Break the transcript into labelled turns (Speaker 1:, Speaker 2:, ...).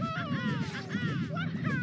Speaker 1: Ha ha ha!